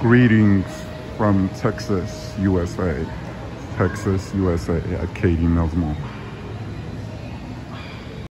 Greetings from Texas, USA. Texas, USA at Katie Mills